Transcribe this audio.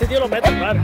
este tío lo mete, claro.